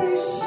You.